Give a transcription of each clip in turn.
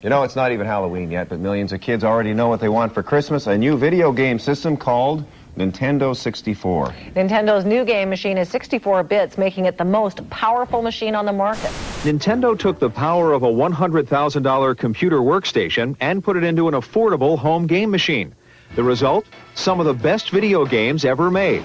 You know, it's not even Halloween yet, but millions of kids already know what they want for Christmas a new video game system called Nintendo 64. Nintendo's new game machine is 64 bits, making it the most powerful machine on the market. Nintendo took the power of a $100,000 computer workstation and put it into an affordable home game machine. The result? Some of the best video games ever made.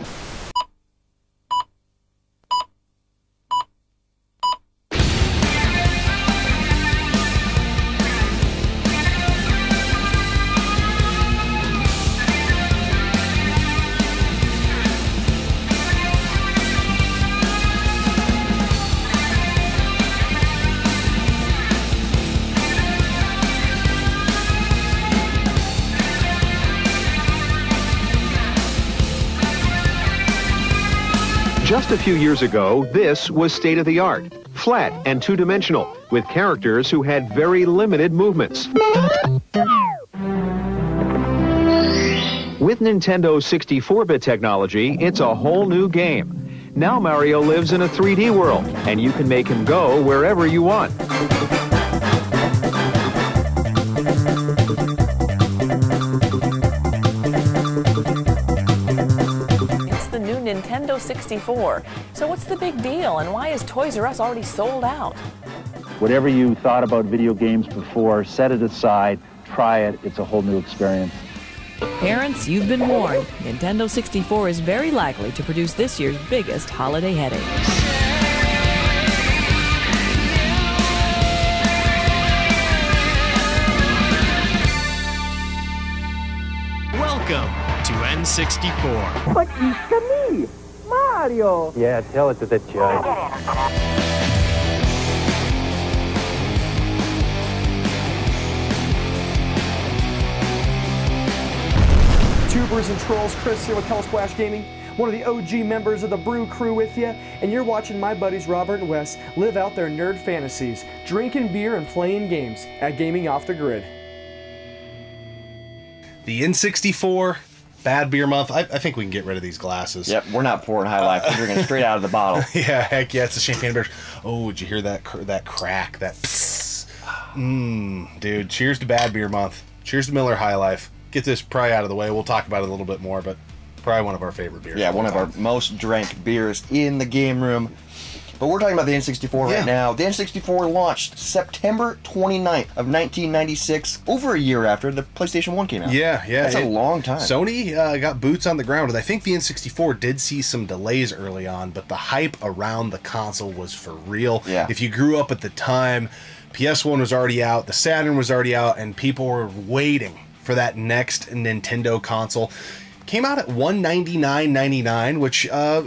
A few years ago, this was state of the art, flat and two dimensional, with characters who had very limited movements. With Nintendo's 64 bit technology, it's a whole new game. Now Mario lives in a 3D world, and you can make him go wherever you want. 64. So what's the big deal and why is Toys R Us already sold out? Whatever you thought about video games before, set it aside, try it. It's a whole new experience. Parents, you've been warned. Nintendo 64 is very likely to produce this year's biggest holiday headache. Welcome to N64. But it's me, Mario. Yeah, tell it to the judge. Tubers and trolls, Chris here with Telesplash Gaming, one of the OG members of the Brew Crew with you, and you're watching my buddies Robert and Wes live out their nerd fantasies, drinking beer and playing games at Gaming Off the Grid. The N64 Bad Beer Month. I, I think we can get rid of these glasses. Yep, we're not pouring High Life. We're drinking straight out of the bottle. Yeah, heck yeah, it's a champagne beer. Oh, did you hear that cr- that crack? That Mmm, dude. Cheers to Bad Beer Month. Cheers to Miller High Life. Get this probably out of the way. We'll talk about it a little bit more, but probably one of our favorite beers. Yeah, one of our most drank beers in the game room. But we're talking about the N64 Yeah. right now. The N64 launched September 29th of 1996, over a year after the PlayStation 1 came out. Yeah, yeah. That's a long time. Sony uh, got boots on the ground, and I think the N64 did see some delays early on, but the hype around the console was for real. Yeah. If you grew up at the time, PS1 was already out, the Saturn was already out, and people were waiting for that next Nintendo console. Came out at one ninety nine ninety nine, which uh,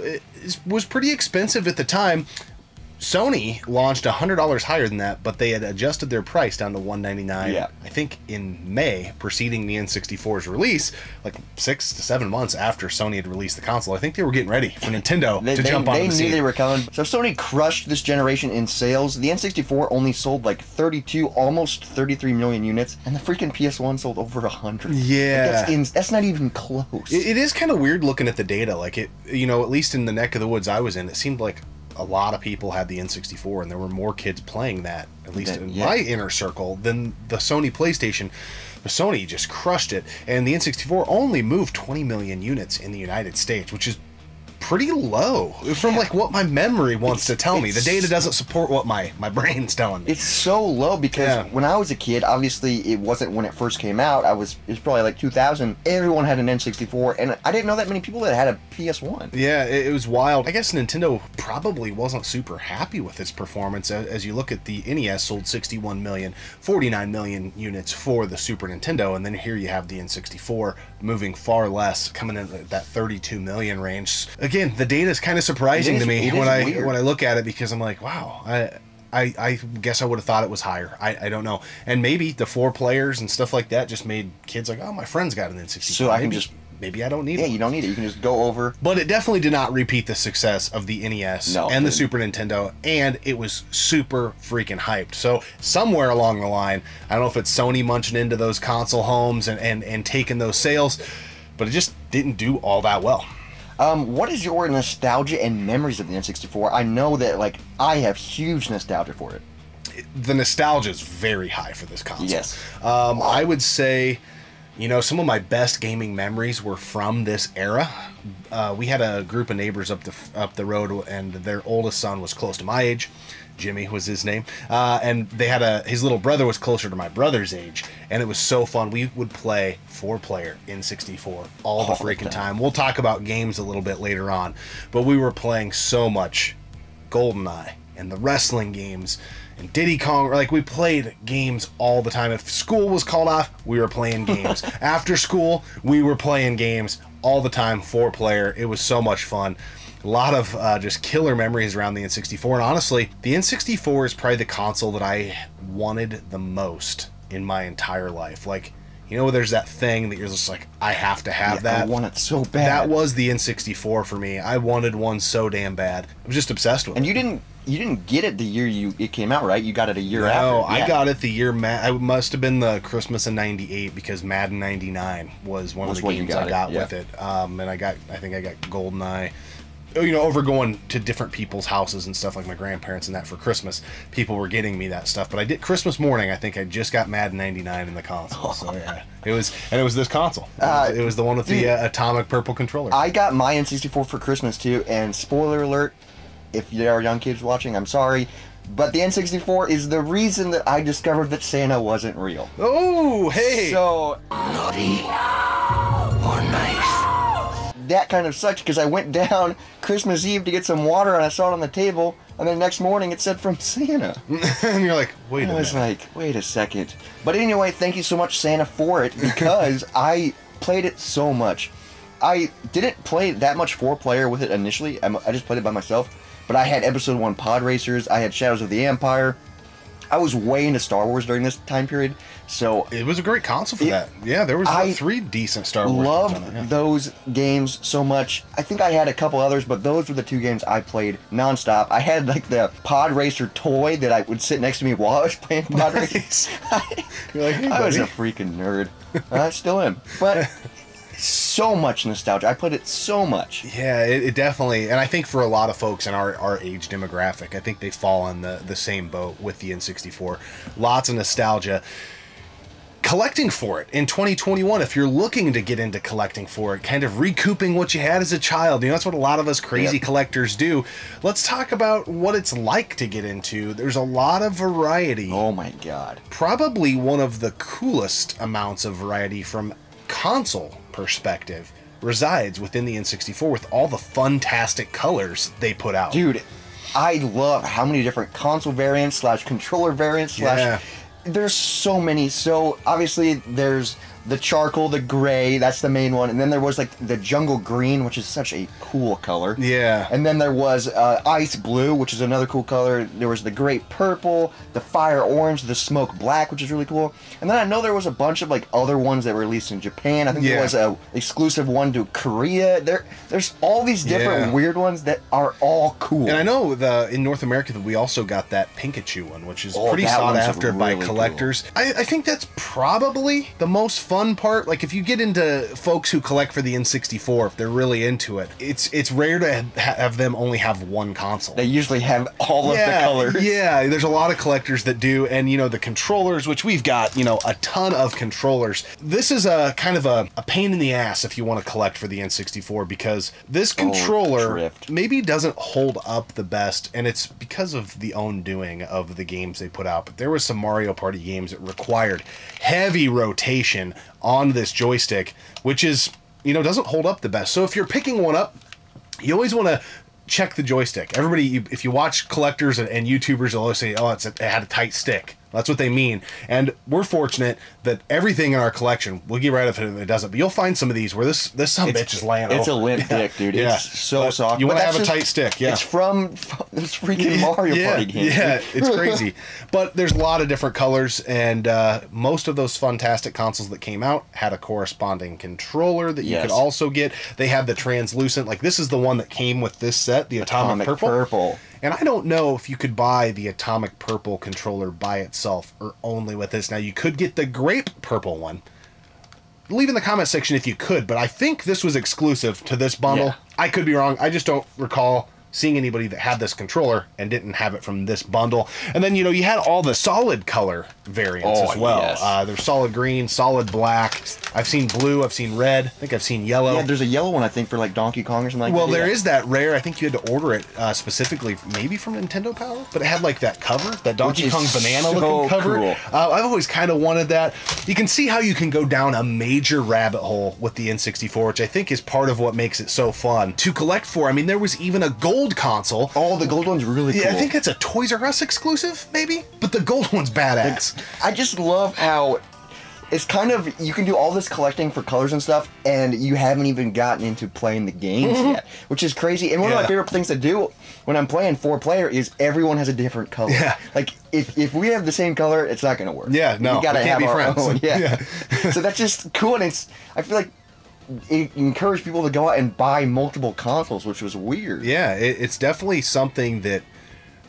was pretty expensive at the time. Sony launched $100 higher than that, but they had adjusted their price down to 199 Yeah. I think in May, preceding the N64's release, like six to seven months after Sony had released the console. I think they were getting ready for Nintendo They, to they, jump on they the knew scene. they were coming. So Sony crushed this generation in sales. The N64 only sold like 32, almost 33 million units, and the freaking PS1 sold over 100. Yeah. Like, that's, in, that's not even close. It, it is kind of weird looking at the data. Like it, you know, at least in the neck of the woods I was in, it seemed like a lot of people had the N64, and there were more kids playing that, at least That- in yeah. my inner circle, than the Sony PlayStation. The Sony just crushed it, and the N64 only moved 20 million units in the United States, which is pretty low from like what my memory wants to tell me. The data doesn't support what my my brain's telling me. It's so low because Yeah. when I was a kid, obviously it wasn't when it first came out. I was it was probably like 2000. Everyone had an N64, and I didn't know that many people that had a PS1. Yeah, it, it was wild. I guess Nintendo probably wasn't super happy with its performance. As, as you look at the NES, sold 61 million, 49 million units for the Super Nintendo, and then here you have the N64 moving far less, coming in at that 32 million range. Again, the data is kind of surprising is- to me when I weird. when I look at it because I'm like, wow, I. I, I guess I would have thought it was higher. I, I don't know. And maybe the four players and stuff like that just made kids like, oh, my friend's got an N64. So I can Maybe- just- maybe I don't need it. Yeah, one. you don't need it. You can just go over. But it definitely did not repeat the success of the NES No, and the Super Nintendo, and it was super freaking hyped. So somewhere along the line, I don't know if it's Sony munching into those console homes and, and, and taking those sales, but it just didn't do all that well. Um, what is your nostalgia and memories of the N64? I know that like I have huge nostalgia for it. the nostalgia is very high for this console. Yes. Um, I would say, you know, some of my best gaming memories were from this era. Uh, we had a group of neighbors up the up the road, and their oldest son was close to my age. Jimmy was his name, uh, and they had a his little brother was closer to my brother's age, and it was so fun. We would play four player in 64 all the All the freaking time. time. We'll talk about games a little bit later on, but we were playing so much GoldenEye and the wrestling games and Diddy Kong. Like we played games all the time. If school was called off, we were playing games. After school, we were playing games all the time, four player. It was so much fun. A lot of uh, just killer memories around the N64. And honestly, the N64 is probably the console that I wanted the most in my entire life. Like, you know, there's that thing that you're just like, I have to have Yeah, I that. want it so bad. That was the N64 for me. I wanted one so damn bad. I was just obsessed with And it. you didn't you didn't get it the year you it came out, right? You got it a year No, after. I Yeah. got it the year Ma- I must have been the Christmas of '98 because Madden '99 was one Was of the games got I it, got yeah. with it. Um, and I got, I think I got GoldenEye. Oh, You know, over going to different people's houses and stuff like my grandparents and that for Christmas, people were getting me that stuff. But I did Christmas morning. I think I just got Madden '99 in the console. So yeah, it was, and it was this console. It was, Uh, it was the one with dude, the uh, atomic purple controller. I got my N64 for Christmas too, and spoiler alert, if there are young kids watching, I'm sorry, but the N64 is the reason that I discovered that Santa wasn't real. oh, hey! So naughty or nice. That kind of sucked because I went down Christmas Eve to get some water and I saw it on the table, and then next morning it said from Santa. and you're like, wait a I was like, wait a second. But anyway, thank you so much, Santa, for it because I played it so much. I didn't play that much four player with it initially. I just played it by myself. But I had Episode 1 Pod Racers, I had Shadows of the Empire. I was way into Star Wars during this time period. So It was a great console for It- that. Yeah, there was uh, I about three decent Star Wars. games loved it, yeah. those games so much. I think I had a couple others, but those were the two games I played nonstop. I had like the Pod Racer toy that I would sit next to me while I was playing Pod Racer. You're like, hey, I was a freaking nerd. I still am. But so much nostalgia. I played it so much. Yeah, it, it definitely, and I think for a lot of folks in our, our age demographic, I think they fall on the, the same boat with the N64. Lots of nostalgia. Collecting for it in 2021, if you're looking to get into collecting for it, kind of recouping what you had as a child, you know, that's what a lot of us crazy Yep. collectors do. Let's talk about what it's like to get into. There's a lot of variety. Oh my god. probably one of the coolest amounts of variety from console perspective resides within the N64 with all the fantastic colors they put out. Dude, I love how many different console variants slash controller variants slash Yeah. there's so many. So obviously there's the charcoal, the gray, that's the main one, and then there was like the jungle green, which is such a cool color. Yeah. And then there was uh, ice blue, which is another cool color. There was the great purple, the fire orange, the smoke black, which is really cool. And then I know there was a bunch of like other ones that were released in Japan. I think Yeah. there was a exclusive one to Korea. There, there's all these different Yeah. weird ones that are all cool. And I know the in North America that we also got that Pikachu one, which is Oh, pretty sought after by really collectors. I, I think that's probably the most fun part. Like if you get into folks who collect for the N64, if they're really into it, it's it's rare to ha- have them only have one console. they usually have all of the colors. Yeah, there's a lot of collectors that do, and you know the controllers, which we've got, you know, a ton of controllers. This is a kind of a, a pain in the ass if you want to collect for the N64 because this oh, controller drift. maybe doesn't hold up the best, and it's because of the own doing of the games they put out. But there was some Mario Party games that required heavy rotation on this joystick, which is you know doesn't hold up the best. So if you're picking one up you always want to check the joystick. Everybody, if you watch collectors and, YouTubers, they'll always say, "Oh, it's a, it had a tight stick." That's what they mean. And we're fortunate that everything in our collection, we'll get right if it, if it doesn't, but you'll find some of these where this this some bitch is laying. It's a over. limp Yeah. dick, dude. Yeah. It's so But soft. You want to have a just- tight stick, yeah. It's from, from this freaking Mario yeah, Party game. Yeah, it's crazy. but there's a lot of different colors, and uh, most of those fantastic consoles that came out had a corresponding controller that you Yes. could also get. They have the translucent, like this is the one that came with this set, the Atomic, Atomic Purple. Purple. And I don't know if you could buy the Atomic Purple controller by itself or only with this. Now you could get the Grape Purple one. Leave in the comment section if you could, but I think this was exclusive to this bundle. Yeah. I could be wrong. I just don't recall seeing anybody that had this controller and didn't have it from this bundle. And then you know you had all the solid color variants Oh, as well. yes. Uh, there's solid green, solid black. I've seen blue. I've seen red. I think I've seen yellow. Yeah, there's a yellow one I think for like Donkey Kong or something like Well, that. there yeah. is that rare. I think you had to order it uh, specifically, maybe from Nintendo Power, but it had like that cover, that Donkey Kong banana so looking cover. cool. Uh, I've always kind of wanted that. You can see how you can go down a major rabbit hole with the N64, which I think is part of what makes it so fun to collect for. I mean, there was even a gold console. Oh, the gold one's really cool. Yeah, I think it's a Toys R Us exclusive, maybe, but the gold one's badass. I just love how it's kind of you can do all this collecting for colors and stuff, and you haven't even gotten into playing the games yet, which is crazy. And one of Mm-hmm. My favorite things to do when I'm playing four player is everyone has a different color. Yeah. Like if, if we have the same color, it's not going to work. Yeah, no, we gotta we can't have be our friends. own. Yeah. Yeah. so that's just cool, and it's I feel like it encouraged people to go out and buy multiple consoles, which was weird. Yeah, it, it's definitely something that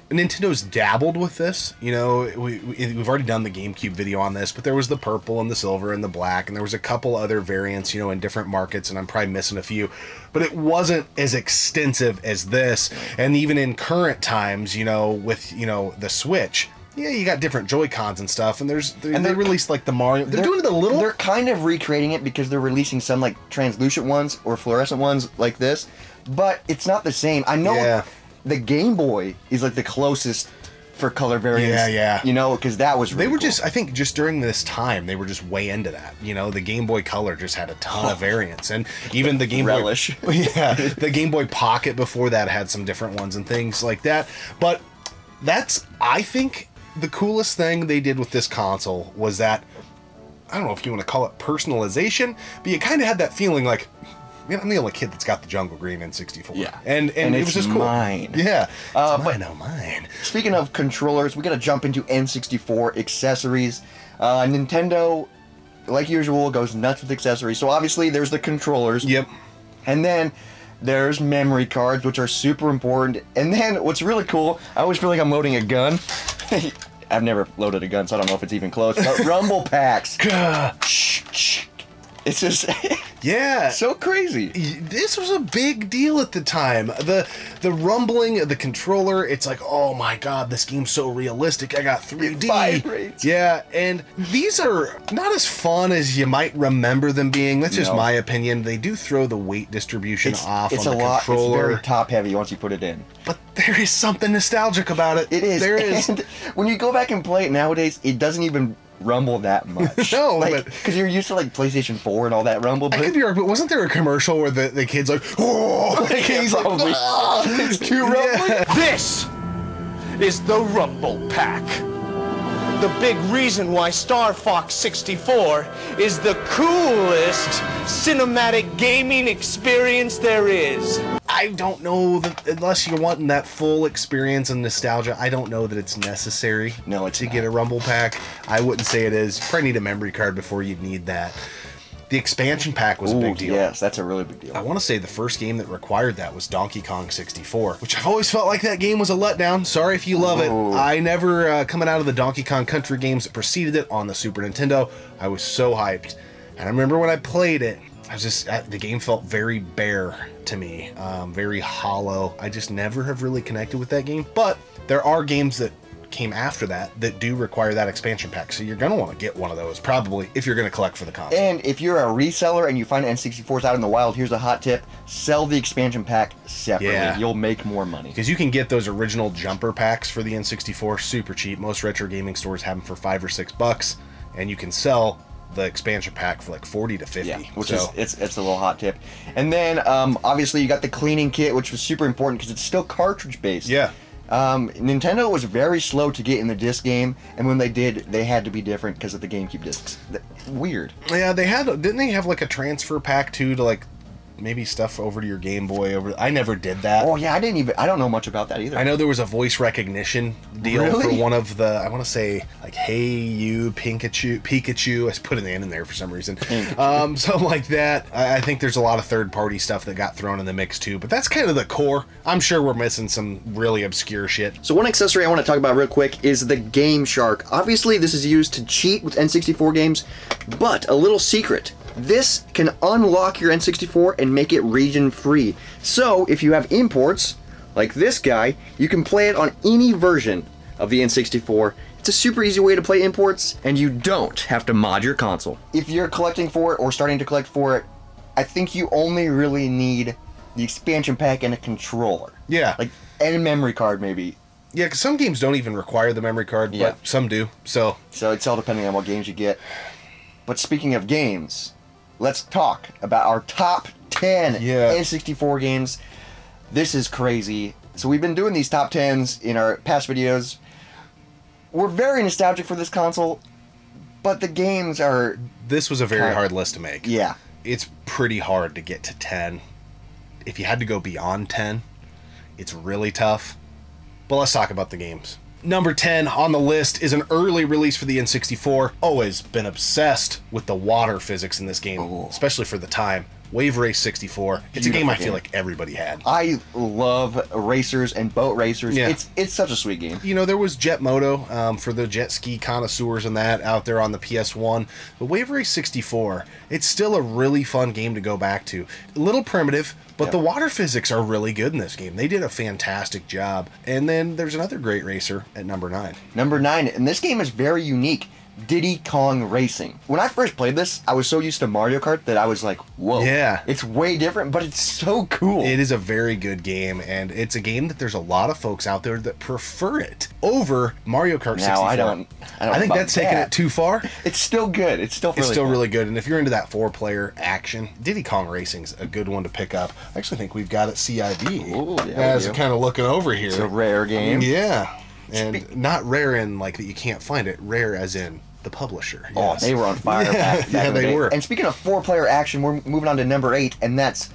Nintendo's dabbled with this. You know, we, we, we've already done the GameCube video on this, but there was the purple and the silver and the black, and there was a couple other variants, you know, in different markets, and I'm probably missing a few, but it wasn't as extensive as this. And even in current times, you know, with, you know, the Switch, yeah, you got different Joy Cons and stuff, and there's they, And they they're- released like the Mario. They're, doing it a little. They're kind of recreating it because they're releasing some like translucent ones or fluorescent ones like this, but it's not the same. I know Yeah. the Game Boy is like the closest for color variants. Yeah, yeah. You know, because that was They were cool. just, I think, just during this time, they were just way into that. You know, the Game Boy Color just had a ton of variants, and even the Game Relish. Boy, yeah, the Game Boy Pocket before that had some different ones and things like that. But that's, I think, the coolest thing they did with this console was that I don't know if you want to call it personalization, but you kind of had that feeling like. Man, I'm the only kid that's got the Jungle Green N64. Yeah. and and, And it was just cool. mine. Yeah, Uh, but- mine, oh mine. Speaking of controllers, we got to jump into N64 accessories. Uh, Nintendo, like usual, goes nuts with accessories. So obviously, there's the controllers. Yep. And then there's memory cards, which are super important. And then what's really cool, I always feel like I'm loading a gun. I've never loaded a gun, so I don't know if it's even close. But rumble packs. It's just Yeah. so crazy. this was a big deal at the time. The the rumbling of the controller, it's like, oh my god, this game's so realistic. I got 3D. vibrates. Yeah, and these are not as fun as you might remember them being. That's just No. my opinion. They do throw the weight distribution It's, off it's on a the lot. controller. It's very top heavy once you put it in. but there is something nostalgic about it. It is. There is. And when you go back and play it nowadays, it doesn't even rumble that much. No, like because you're used to like PlayStation 4 and all that rumble. I But could be wrong, but wasn't there a commercial where the, the kid's like, oh, Yeah, he's like, "Ah." it's too rumbly. This is the Rumble Pack. The big reason why Star Fox 64 is the coolest cinematic gaming experience there is. I don't know that unless you're wanting that full experience and nostalgia, I don't know that it's necessary. No, it's to not. get a Rumble pack. I wouldn't say it is. Probably need a memory card before you'd need that. The expansion pack was a big deal. Yes, that's a really big deal. I want to say the first game that required that was Donkey Kong 64, which I've always felt like that game was a letdown. Sorry if you love Ooh. it. I never, uh, coming out of the Donkey Kong Country games that preceded it on the Super Nintendo, I was so hyped. And I remember when I played it, I was just, uh, the game felt very bare to me, um, very hollow. I just never have really connected with that game. But there are games that came after that that do require that expansion pack. So you're going to want to get one of those probably if you're going to collect for the console. And if you're a reseller and you find N64s out in the wild, here's a hot tip: sell the expansion pack separately. Yeah. You'll make more money. Because you can get those original jumper packs for the N64 super cheap. Most retro gaming stores have them for five or six bucks, and you can sell the expansion pack for like 40 to 50. Yeah, which so, is it's it's a little hot tip. And then um, obviously you got the cleaning kit, which was super important because it's still cartridge based. yeah. Um, Nintendo was very slow to get in the disc game, and when they did, they had to be different because of the GameCube discs. Weird. Yeah, they had didn't they have like a transfer pack too to like maybe stuff over to your Game Boy over I never did that. Oh yeah, I didn't even. I don't know much about that either. I know there was a voice recognition deal Really? for one of the I want to say like Hey You Pikachu Pikachu. I just put an N in there for some reason. Um, something like that. I, I think there's a lot of third party stuff that got thrown in the mix too, but that's kind of the core. I'm sure we're missing some really obscure shit. So one accessory I want to talk about real quick is the Game Shark. Obviously, this is used to cheat with N64 games, but a little secret. This can unlock your N64 and make it region free. So if you have imports, Like this guy, you can play it on any version of the N64. It's a super easy way to play imports, and you don't have to mod your console. If you're collecting for it or starting to collect for it, I think you only really need the expansion pack and a controller. Yeah. Like, and a memory card, maybe. Yeah, because some games don't even require the memory card, Yeah. but some do. So So it's all depending on what games you get. But speaking of games, let's talk about our top 10 Yeah. N64 games. This is crazy. So we've been doing these top 10s in our past videos. We're very nostalgic for this console, but the games are this was a very Kinda. hard list to make. yeah. It's pretty hard to get to 10. If you had to go beyond 10, it's really tough. But let's talk about the games. Number 10 on the list is an early release for the N64. Always been obsessed with the water physics in this game, Oh. especially for the time. Wave Race 64. It's a game Beautiful I feel game. like everybody had. I love racers and boat racers. Yeah. It's it's such a sweet game. you know, there was Jet Moto um, for the jet ski connoisseurs and that out there on the PS1. But Wave Race 64, it's still a really fun game to go back to. A little primitive, but Yep. the water physics are really good in this game. They did a fantastic job. And then there's another great racer at number nine. Number nine, and this game is very unique. Diddy Kong Racing. When I first played this, I was so used to Mario Kart that I was like, "Whoa, Yeah. it's way different, but it's so cool." It is a very good game, and it's a game that there's a lot of folks out there that prefer it over Mario Kart 64. Now, I don't- I don't know think that's taking it too far. It's still good. It's still really it's still fun. really good. And if you're into that four player action, Diddy Kong Racing's a good one to pick up. I actually think we've got it CIB Ooh, yeah, as kind of looking over here. It's a rare game. Yeah. And not rare in like that you can't find it, rare as in the publisher. Oh, they were on fire. Yeah, back, back yeah, they day. were. And speaking of four-player action, we're moving on to number eight, and that's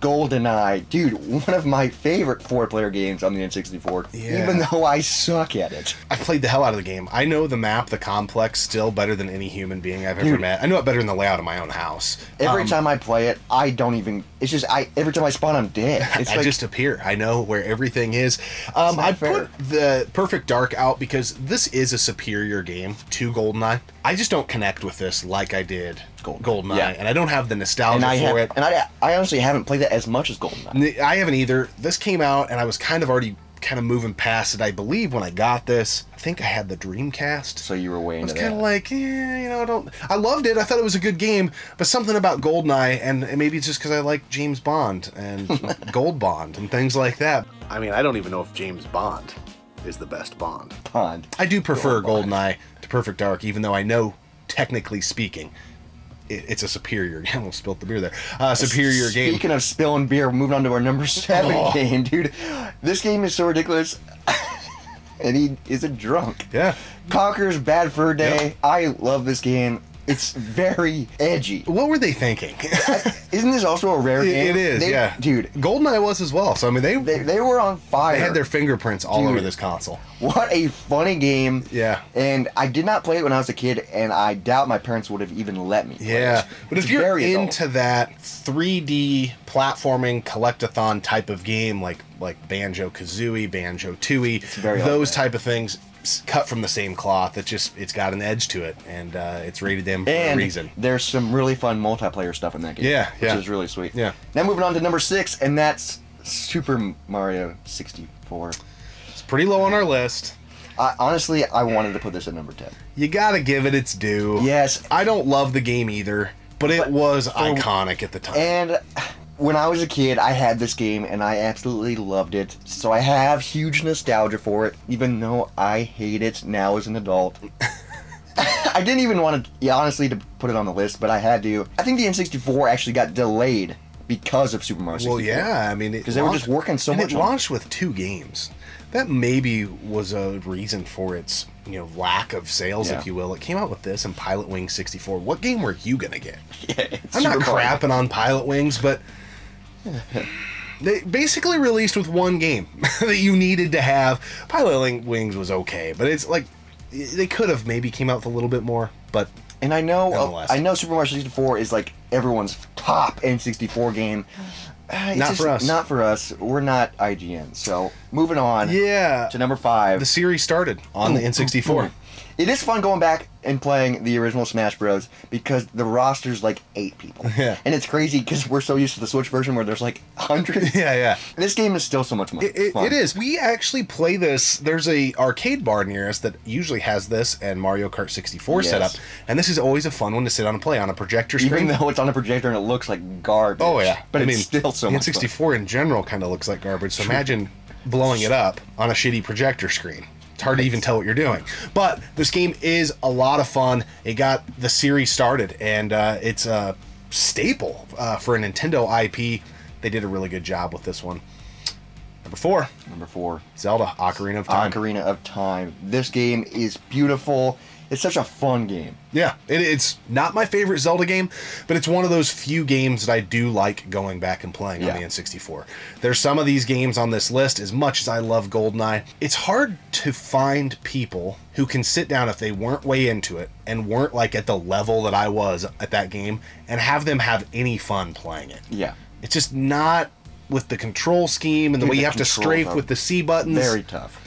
GoldenEye. Dude, one of my favorite four-player games on the N64. Yeah. Even though I suck at it. I played the hell out of the game. I know the map, the complex, still better than any human being I've ever met. I know it better than the layout of my own house. Every Um, time I play it, I don't even. It's just I. Every time I spawn, I'm dead. It's I like just appear. I know where everything is. Um, I fair. put the Perfect Dark out because this is a superior game to GoldenEye. I just don't connect with this like I did Golden- GoldenEye, yeah. and I don't have the nostalgia and I for have, it. and I, I honestly haven't played that as much as GoldenEye. I haven't either. This came out, and I was kind of already kind of moving past it. I believe when I got this, I think I had the Dreamcast. So you were way I was kind of like, yeah, you know, I don't. I loved it. I thought it was a good game, but something about Goldeneye, and and maybe it's just because I like James Bond and Gold Bond and things like that. I mean, I don't even know if James Bond is the best Bond. Bond. I do prefer Gold Bond. Goldeneye to Perfect Dark, even though I know, technically speaking, it, it's a superior. I almost spilt the beer there. Uh, superior game. Speaking of spilling beer, we're moving on to our number seven Oh. game, dude. This game is so ridiculous. and he is a drunk. Yeah. Conker's Bad Fur Day. I love this game. It's very edgy. What were they thinking? Isn't this also a rare game? it is, They- yeah. Dude, Goldeneye was as well. So I mean, they they, they were on fire. they had their fingerprints all Dude. over this console. What a funny game. Yeah. And I did not play it when I was a kid, and I doubt my parents would have even let me. Yeah, it. but if It's you're very adult. into that 3D platforming collectathon type of game, like like Banjo Kazooie, Banjo Tooie, very those type of things, cut from the same cloth. It's just it's got an edge to it, and uh, it's rated M for and a reason. there's some really fun multiplayer stuff in that game. Yeah, which yeah. is really sweet. Yeah. Now moving on to number six, and that's Super Mario 64. It's pretty low on our list. I, honestly, I wanted to put this at number 10. You gotta give it its due. Yes. I don't love the game either, but it was iconic at the time. And when I was a kid, I had this game and I absolutely loved it. So I have huge nostalgia for it, even though I hate it now as an adult. I didn't even want to, yeah, honestly, to put it on the list, but I had to. I think the N64 actually got delayed because of Super Mario 64. Well, yeah, I mean, Because they were just working so much It launched with two games. That maybe was a reason for its you know lack of sales, Yeah. if you will. It came out with this and Pilot Wing 64. What game were you gonna get? Yeah, I'm not Mario. crapping on Pilot Wings, but they basically released with one game that you needed to have. Pilot Wings was okay, but it's like they could have maybe came out with a little bit more, but And I know, Nonetheless. I know Super Mario 64 is like everyone's top N64 game. Uh, Not for us. Not for us. We're not IGN. So moving on yeah, to number five. the series started on the N64. It is fun going back and playing the original Smash Bros. because the roster's like eight people. Yeah. And it's crazy because we're so used to the Switch version where there's like hundreds. Yeah, yeah. This game is still so much more It, it, fun. it is. We actually play this. There's a arcade bar near us that usually has this and Mario Kart 64 set up, and this is always a fun one to sit on and play on a projector screen. Even though it's on a projector and it looks like garbage. oh yeah, But I it's mean, still so much fun. N64 in general kind of looks like garbage. So imagine blowing it up on a shitty projector screen. It's hard to even tell what you're doing. But this game is a lot of fun. It got the series started, and uh, it's a staple uh, for a Nintendo IP. They did a really good job with this one. Number four, Number four. Zelda Ocarina of Time. Ocarina of Time. This game is beautiful. It's such a fun game. Yeah, it, it's not my favorite Zelda game, but it's one of those few games that I do like going back and playing Yeah. on the N64. There's some of these games on this list, as much as I love GoldenEye, it's hard to find people who can sit down if they weren't way into it and weren't like at the level that I was at that game and have them have any fun playing it. Yeah. It's just not with the control scheme and the Dude, way you the have to strafe with the C buttons Very tough.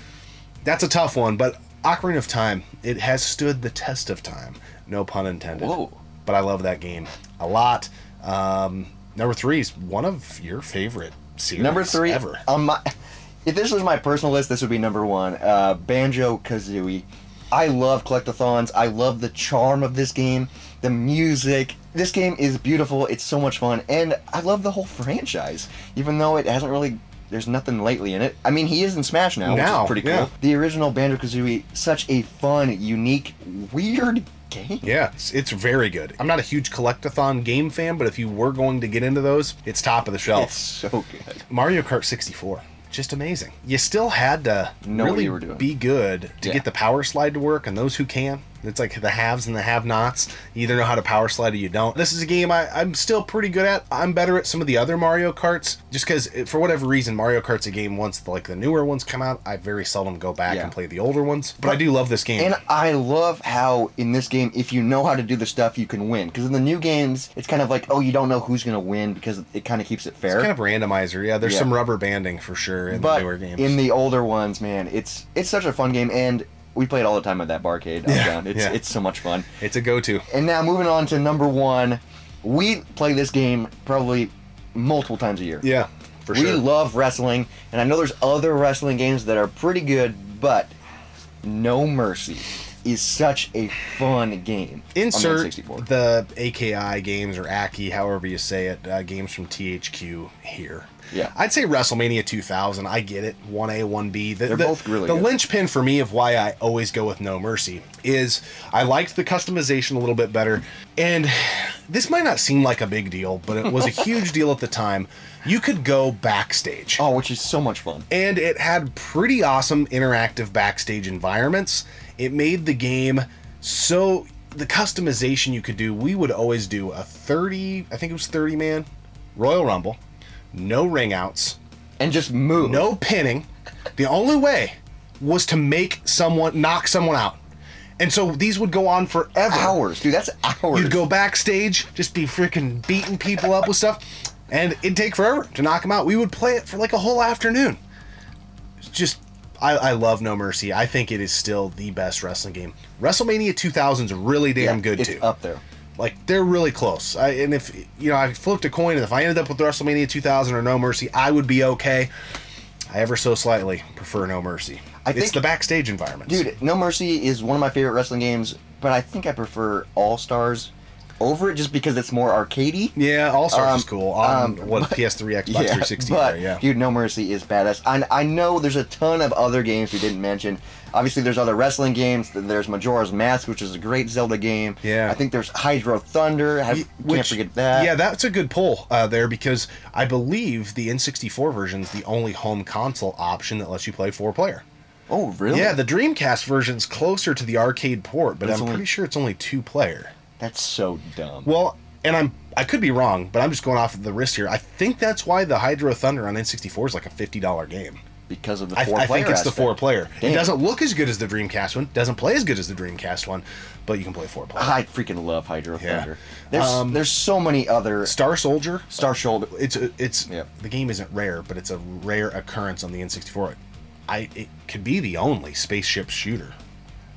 that's a tough one, but Ocarina of Time, it has stood the test of time. No pun intended. Whoa. But I love that game a lot. Um, number three is one of your favorite series Number three. ever. On my, if this was my personal list, this would be number one. Uh, Banjo Kazooie. I love collectathons. I love the charm of this game, the music. This game is beautiful. It's so much fun, and I love the whole franchise. Even though it hasn't really, there's nothing lately in it. I mean, he is in Smash now, which is pretty cool. yeah. The original Banjo Kazooie, such a fun, unique, weird game. Yeah, it's, it's very good. I'm not a huge collectathon game fan, but if you were going to get into those, it's top of the shelf. It's so good. Mario Kart 64. Just amazing. You still had to Know really you were doing. be good to Yeah. get the power slide to work, and those who can. It's like the haves and the have-nots. You either know how to power slide or you don't. This is a game I, I'm still pretty good at. I'm better at some of the other Mario Karts, just because eh, for whatever reason, Mario Kart's a game. Once the, like the newer ones come out, I very seldom go back Yeah. and play the older ones. But I do love this game. And I love how in this game, if you know how to do the stuff, you can win. Because in the new games, it's kind of like, oh, you don't know who's going to win because it kind of keeps it fair. it's kind of randomizer. Yeah, there's Yeah. some rubber banding for sure in but the newer games. in the older ones, man, it's it's such a fun game, and we play it all the time at that barcade. Yeah. It's yeah. it's so much fun. it's a go-to. And now moving on to number one, we play this game probably multiple times a year. Yeah, for we sure. love wrestling, and I know there's other wrestling games that are pretty good, but No Mercy is such a fun game. Insert N64. the AKI games or AKI, however you say it, uh, games from THQ here. Yeah. I'd say WrestleMania 2000. I get it. 1A, 1B. The, They're the- both really The good. linchpin for me of why I always go with No Mercy is I liked the customization a little bit better. And this might not seem like a big deal, but it was a huge deal at the time. You could go backstage. Oh, which is so much fun. and it had pretty awesome interactive backstage environments. It made the game so the customization you could do. We would always do a 30, I think it was 30 man Royal Rumble, no ring outs, And just move. no pinning. The only way was to make someone knock someone out. And so these would go on forever. hours, dude. That's hours. You'd go backstage, just be freaking beating people up with stuff, and it'd take forever to knock them out. We would play it for like a whole afternoon. Just, I, I love No Mercy. I think it is still the best wrestling game. WrestleMania 2000 is really damn Yeah, good it's too. up there. Like they're really close. I, and if you know, I flipped a coin, and if I ended up with WrestleMania 2000 or No Mercy, I would be okay. I ever so slightly prefer No Mercy. I it's think- the backstage environment, Dude, No Mercy is one of my favorite wrestling games, but I think I prefer All Stars over it just because it's more arcadey. Yeah, All Stars Um, is cool on um, what PS3, Xbox 360. but right, yeah. dude, No Mercy is badass. I, I know there's a ton of other games we didn't mention. Obviously, there's other wrestling games. There's Majora's Mask, which is a great Zelda game. Yeah. I think there's Hydro Thunder. I can't Which- forget that. Yeah, that's a good pull uh, there because I believe the N64 version is the only home console option that lets you play four player. Oh, really? Yeah, the Dreamcast version's closer to the arcade port, but It's I'm only- pretty sure it's only two player. That's so dumb. Well, and I'm I could be wrong, but I'm just going off of the wrist here. I think that's why the Hydro Thunder on N64 is like a fifty dollar game. because of the I, four I player think it's the four player. It doesn't look as good as the Dreamcast one. Doesn't play as good as the Dreamcast one, but you can play four player. I freaking love Hydro Yeah. Thunder. There's Um, there's so many other Star Soldier, Star Soldier. it's it's Yep. the game isn't rare, but it's a rare occurrence on the N64. I it could be the only spaceship shooter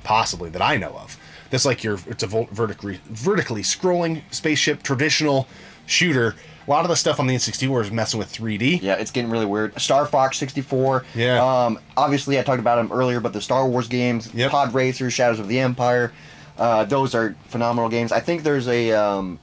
possibly that I know of. That's like your it's a vertically vertically scrolling spaceship traditional shooter. A lot of the stuff on the N64 is messing with 3D. Yeah, it's getting really weird. Star Fox 64. Yeah. Um, obviously, I talked about them earlier, but the Star Wars games, Yep. Pod Racers, Shadows of the Empire, uh, those are phenomenal games. I think there's a um,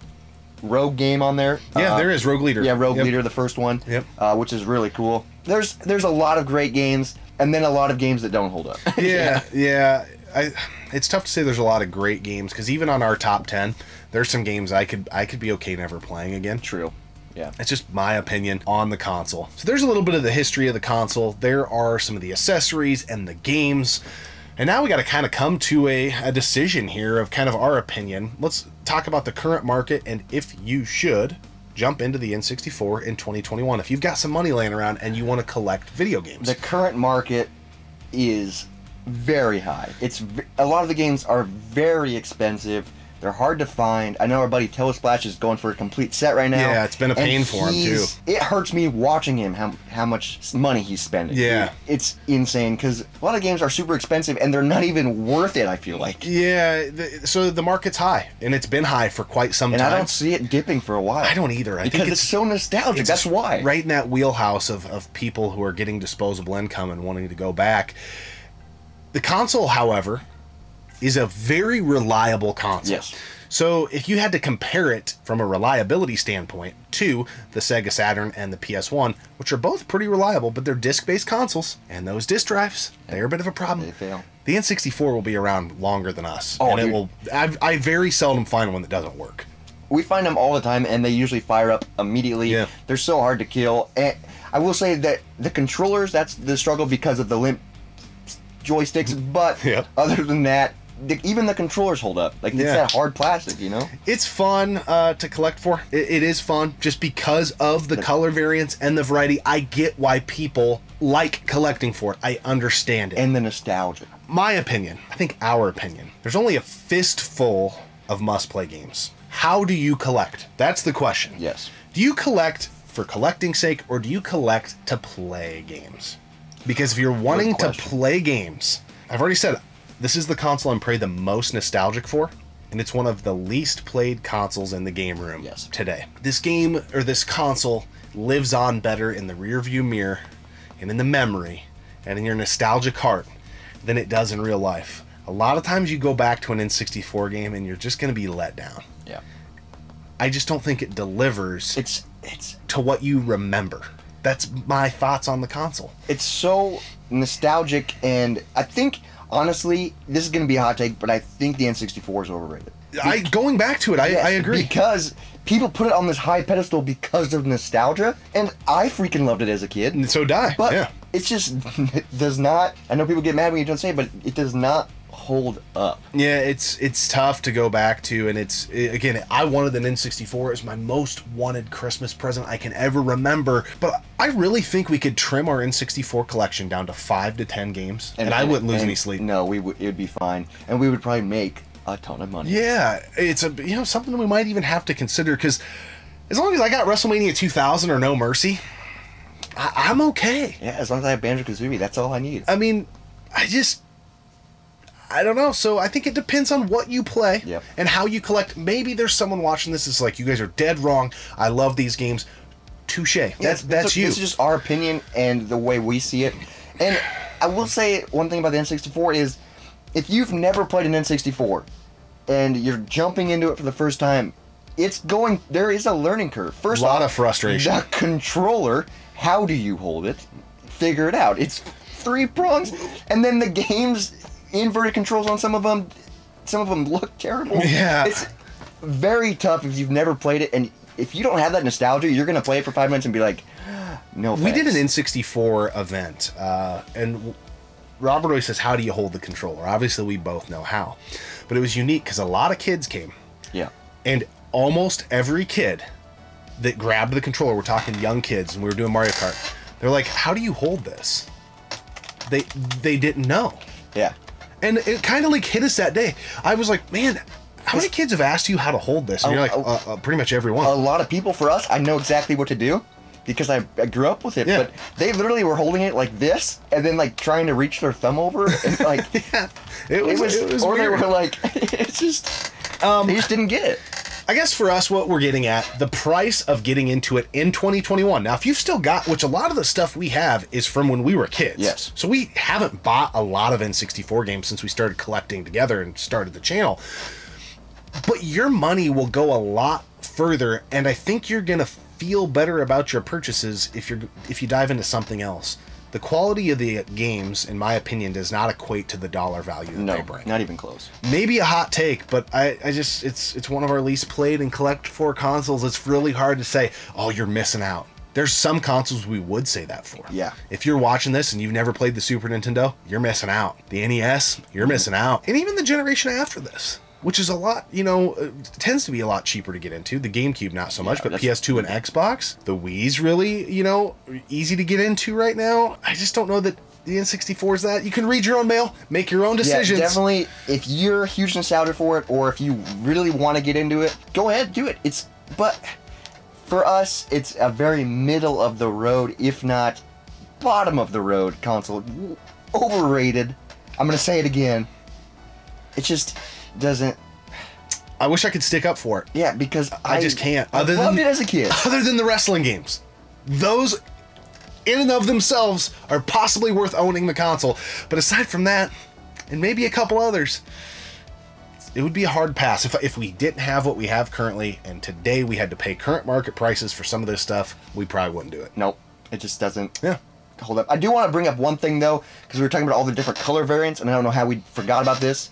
Rogue game on there. Yeah, Uh, there is Rogue Leader. Yeah, Rogue Yep. Leader, the first one. Yep. Uh, which is really cool. There's there's a lot of great games, and then a lot of games that don't hold up. yeah, yeah. I, it's tough to say there's a lot of great games because even on our top ten, there's some games I could I could be okay never playing again. True. Yeah. It's just my opinion on the console. So there's a little bit of the history of the console. There are some of the accessories and the games. And now we got to kind of come to a, a decision here of kind of our opinion. Let's talk about the current market and if you should jump into the N64 in 2021. If you've got some money laying around and you want to collect video games. The current market is very high. It's a lot of the games are very expensive. They're hard to find. I know our buddy Telesplash is going for a complete set right now. Yeah, it's been a pain for him, too. It hurts me watching him how how much money he's spending. Yeah. it's insane because a lot of games are super expensive and they're not even worth it. I feel like, Yeah, the, so the market's high, and it's been high for quite some and time. I don't see it dipping for a while. I don't either. I because think it's, it's so nostalgic. it's That's why. right in that wheelhouse of, of people who are getting disposable income and wanting to go back. The console, however, is a very reliable console. Yes. So if you had to compare it from a reliability standpoint to the Sega Saturn and the PS1, which are both pretty reliable, but they're disc-based consoles, and those disc drives, they're a bit of a problem. They fail. The N64 will be around longer than us, Oh, and it will. I, I very seldom find one that doesn't work. we find them all the time and they usually fire up immediately Yeah. they're so hard to kill and i will say that the controllers that's the struggle because of the limp joysticks but Yeah. other than that the, even the controllers hold up like it's Yeah. that hard plastic you know It's fun uh, to collect for. It, it is fun just because of the color variants and the variety. I get why people like collecting for it. I understand it. and the nostalgia my opinion, I think our opinion, there's only a fistful of must play games. How do you collect? That's the question. yes Do you collect for collecting's sake or do you collect to play games? Because if you're wanting to play games, I've already said this is the console I'm probably the most nostalgic for, and it's one of the least played consoles in the game room Yes. today. This game or this console lives on better in the rearview mirror and in the memory and in your nostalgic heart than it does in real life. A lot of times you go back to an N64 game and you're just going to be let down. yeah I just don't think it delivers it's it's to what you remember. That's my thoughts on the console. it's so nostalgic and i think honestly this is going to be a hot take but i think the n64 is overrated I going back to it, I, Yes, I agree. because people put it on this high pedestal because of nostalgia, and I freaking loved it as a kid. And so die. But yeah. it's just it does not. I know people get mad when you don't say, it, but it does not hold up. Yeah, it's it's tough to go back to, and it's i again. I wanted an N64 as my most wanted Christmas present I can ever remember. But I really think we could trim our N64 collection down to five to ten games, and, I wouldn't lose any sleep. No, we would. It would be fine, and we would probably make a ton of money. Yeah, it's a you know something we might even have to consider because as long as I got WrestleMania 2000 or No Mercy, I, I'm okay. Yeah, as long as I have Banjo Kazooie, that's all I need. I mean, I just I don't know. So I think it depends on what you play Yep. and how you collect. Maybe there's someone watching this is like, you guys are dead wrong. I love these games. Touche. That's Yeah, that's so you. This is just our opinion and the way we see it. And I will say one thing about the N64 is, if you've never played an N64 and you're jumping into it for the first time, it's going. There is a learning curve. First, a Lot off, of frustration. The controller. How do you hold it? Figure it out. It's three prongs, and then the game's inverted controls on some of them. Some of them look terrible. Yeah. It's very tough if you've never played it, and if you don't have that nostalgia, you're gonna play it for five minutes and be like, no. we did an. N64 event, uh, and Robert always says, "How do you hold the controller?" Obviously, we both know how, but it was unique because a lot of kids came, Yeah. and almost every kid that grabbed the controller, we're talking young kids, and we were doing Mario Kart. They're like, "How do you hold this?" They they didn't know, Yeah. And it kind of like hit us that day. I was like, "Man, how many kids have asked you how to hold this?" And you're like, Oh, uh, uh, "Pretty much everyone." A lot of people, for us, I know exactly what to do, because I, I grew up with it. Yeah. But they literally were holding it like this, and then like trying to reach their thumb over, and like It was, it was or weird. Um, they were like, it's just they just didn't get it. I guess for us, what we're getting at, the price of getting into it in 2021. Now, if you've still got, which a lot of the stuff we have is from when we were kids. Yes. So we haven't bought a lot of N64 games since we started collecting together and started the channel. But your money will go a lot further, and I think you're gonna feel better about your purchases if you're if you dive into something else. The quality of the games, in my opinion, does not equate to the dollar value that they No, bring not even close. maybe a hot take, but I, I just it's it's one of our least played and collect for consoles. It's really hard to say, oh, you're missing out. There's some consoles we would say that for. Yeah. If you're watching this and you've never played the Super Nintendo, you're missing out. The NES, you're mm-hmm. missing out. And even the generation after this, which is a lot, you know, uh, tends to be a lot cheaper to get into. The GameCube, not so much, Yeah, but PS2 and Xbox, the Wii's really, you know, easy to get into right now. I just don't know that the N64 is that. You can read your own mail, make your own decisions. Yeah, definitely. If you're a huge nostalgia for it, or if you really want to get into it, go ahead, do it. It's but for us, it's a very middle of the road, if not bottom of the road console. Overrated. I'm gonna say it again. It's just doesn't. I wish I could stick up for it. Yeah, because I, just can't. I Other loved than it as a kid. other than the wrestling games, those in and of themselves are possibly worth owning the console. But aside from that, and maybe a couple others, it would be a hard pass if if we didn't have what we have currently, and today we had to pay current market prices for some of this stuff. We probably wouldn't do it. Nope, it just doesn't. Yeah. hold up. I do want to bring up one thing though, because we were talking about all the different color variants, and I don't know how we forgot about this.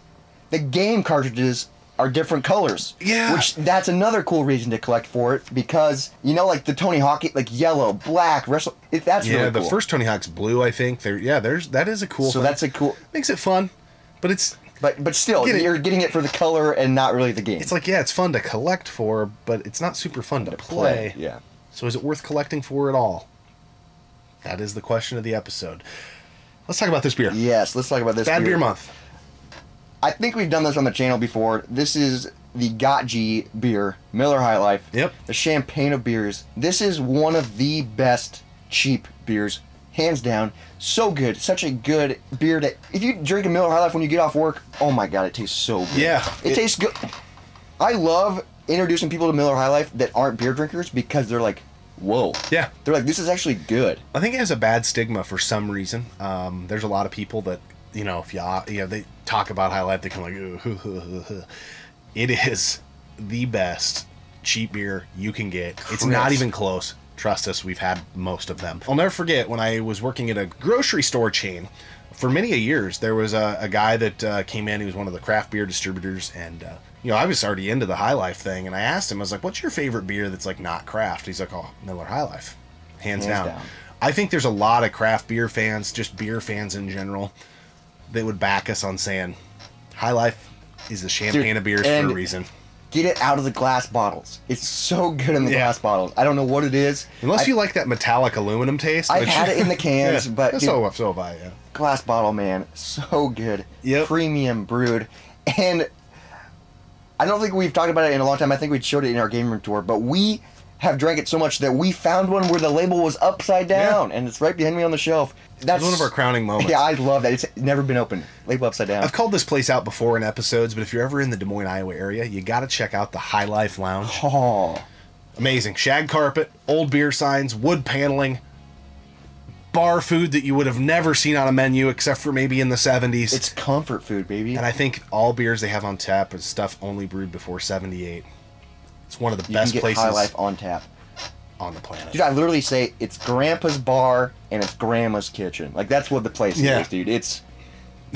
The game cartridges are different colors. Yeah. Which that's another cool reason to collect for it because you know, like the Tony Hawk, like yellow, black, wrestle. It, that's yeah, really the first Tony Hawk's blue, I think. There, yeah, there's that is a cool. So thing. that's a cool. makes it fun, but it's But but still, Get you're getting it for the color and not really the game. it's like yeah, it's fun to collect for, but it's not super fun to, play. Yeah. So is it worth collecting for at all? That is the question of the episode. Let's talk about this beer. Yes. Let's talk about this. Bad beer. beer month. I think we've done this on the channel before. This is the Got G beer, Miller High Life. Yep. The champagne of beers. This is one of the best cheap beers, hands down. So good. Such a good beer that if you drink a Miller High Life when you get off work, oh my god, it tastes so good. Yeah, It, it- tastes good. I love introducing people to Miller High Life that aren't beer drinkers because they're like, whoa. Yeah. They're like, this is actually good. I think it has a bad stigma for some reason. Um, there's a lot of people that you know, if you you know, they talk about High Life, they come like, "Ooh, huh, huh, huh, huh." it is the best cheap beer you can get. It's not even close. Trust us, we've had most of them. I'll never forget when I was working at a grocery store chain. For many a years, there was a, a guy that uh, came in. He was one of the craft beer distributors, and uh, you know, I was already into the High Life thing. And I asked him, I was like, "What's your favorite beer that's like not craft?" He's like, "Oh, Miller High Life, hands, Hands down. down. I think there's a lot of craft beer fans, just beer fans in general, that would back us on saying High Life is the champagne Dude, of beers for a reason. Get it out of the glass bottles. It's so good in the Yeah. glass bottles. I don't know what it is. Unless I- you like that metallic aluminum taste. I've which- had it in the cans, but dude, so so have I. Yeah. glass bottle, man, so good. Yep. Premium brewed, and I don't think we've talked about it in a long time. I think we showed it in our game room tour, but we have drank it so much that we found one where the label was upside down, and it's right behind me on the shelf. That's one of our crowning moments. Yeah, I love that. It's never been opened. Label upside down. I've called this place out before in episodes, but if you're ever in the Des Moines, Iowa area, you got to check out the High Life Lounge. Oh, Amazing. Shag carpet, old beer signs, wood paneling, bar food that you would have never seen on a menu except for maybe in the 70s. it's comfort food, baby. and I think all beers they have on tap is stuff only brewed before 78. It's one of the you best can get places High Life on tap. on the planet. Dude, I literally say it's Grandpa's bar and it's Grandma's kitchen. Like that's what the place Yeah. is, dude. It's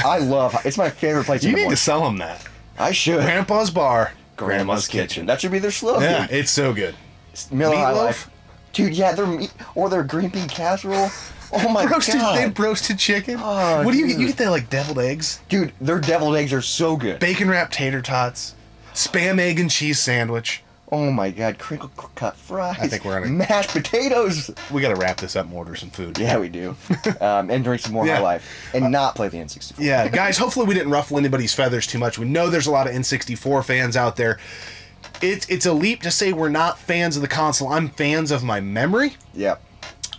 I love. It's my favorite place. you in the need to sell them that. I should. Grandpa's Bar, Grandma's kitchen. That should be their slogan. Yeah, it's so good. Miller High Meatloaf? Life. Dude, yeah, their meat or their green bean casserole. Oh my roasted, god, they have roasted chicken. Oh, what do you get? You get that like deviled eggs, dude, their deviled eggs are so good. bacon wrapped tater tots, spam egg and cheese sandwich. Oh my god, crinkle cut fries. I think we're on a- mashed potatoes. We got to wrap this up and order some food. Yeah, we do. um, and drink some more Yeah. High Life and not play the N64. Yeah, guys, hopefully we didn't ruffle anybody's feathers too much. We know there's a lot of N64 fans out there. It's it's a leap to say we're not fans of the console. I'm fans of my memory. Yep.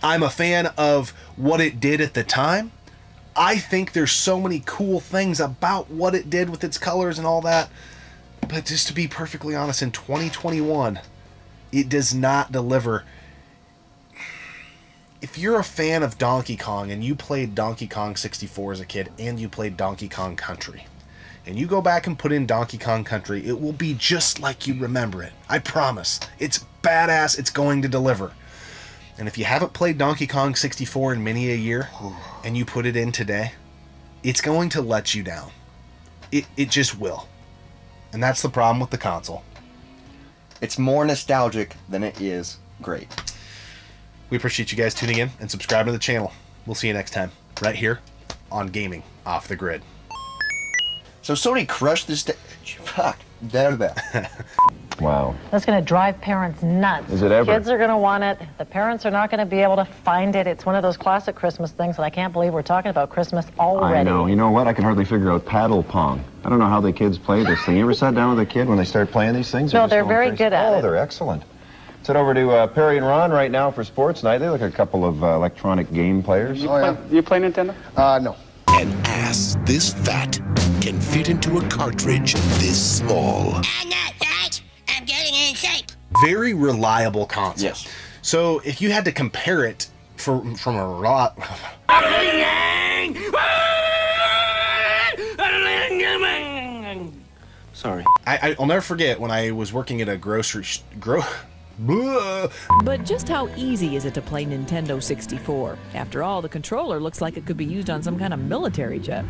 I'm a fan of what it did at the time. I think there's so many cool things about what it did with its colors and all that. But just to be perfectly honest, in 2021, it does not deliver. If you're a fan of Donkey Kong and you played Donkey Kong 64 as a kid and you played Donkey Kong Country, and you go back and put in Donkey Kong Country, it will be just like you remember it. I promise. It's badass, it's going to deliver. And if you haven't played Donkey Kong 64 in many a year and you put it in today, it's going to let you down. It, it just will. And that's the problem with the console. It's more nostalgic than it is great. We appreciate you guys tuning in and subscribing to the channel. We'll see you next time, right here on Gaming Off the Grid. So Sony crushed this. Fuck. There, there. Wow. That's going to drive parents nuts. Is it ever? Kids are going to want it. The parents are not going to be able to find it. It's one of those classic Christmas things, and I can't believe we're talking about Christmas already. I know. You know what? I can hardly figure out paddle pong. I don't know how the kids play this thing. You ever sat down with a kid when they start playing these things? No, just they're very crazy? good at oh, it. Oh, they're excellent. Let's head over to uh, Perry and Ron right now for Sports Night. They look like a couple of uh, electronic game players. You play Nintendo? Uh, no. An ass this fat can fit into a cartridge this small. Very reliable console. Yes. So if you had to compare it for, from a lot. Sorry. I, I, I'll never forget when I was working at a grocery sh- gro. But just how easy is it to play Nintendo 64? After all, the controller looks like it could be used on some kind of military jet.